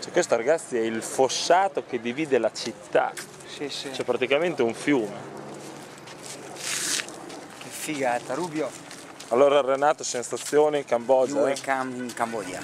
Cioè, questo ragazzi è il fossato che divide la città, Sì, sì. c'è praticamente un fiume. Che figata, Rubio. Allora Renato, sensazioni, Cambogia. Due eh? in Cambogia.